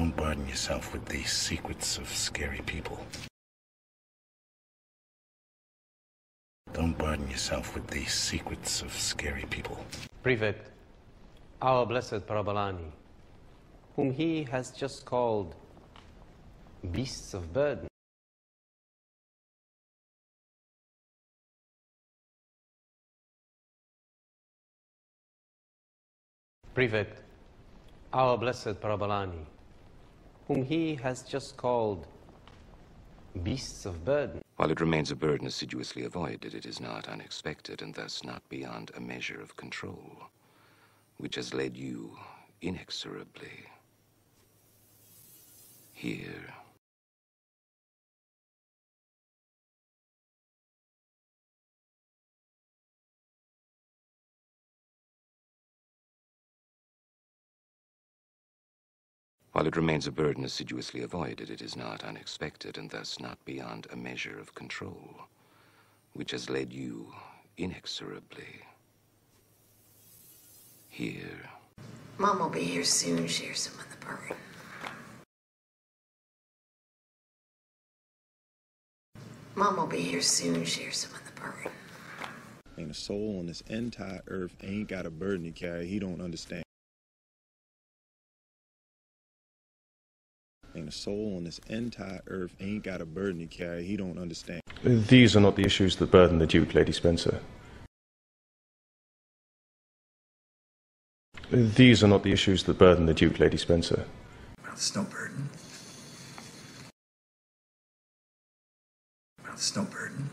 Don't burden yourself with the secrets of scary people. Don't burden yourself with the secrets of scary people. Prefect, our blessed Parabalani, whom he has just called beasts of burden, Prefect, our blessed Parabalani, whom he has just called beasts of burden. While it remains a burden assiduously avoided, it is not unexpected and thus not beyond a measure of control, which has led you inexorably here. While it remains a burden assiduously avoided, it is not unexpected and thus not beyond a measure of control, which has led you inexorably here. Mom will be here soon. She Share some of the burden. Mom will be here soon. She Share some of the burden. Ain't a soul on this entire earth ain't got a burden to carry. He don't understand. Ain't a soul on this entire earth ain't got a burden to carry. He don't understand. These are not the issues that burden the Duke, Lady Spencer. These are not the issues that burden the Duke, Lady Spencer. Well, there's no burden. Well, there's no burden.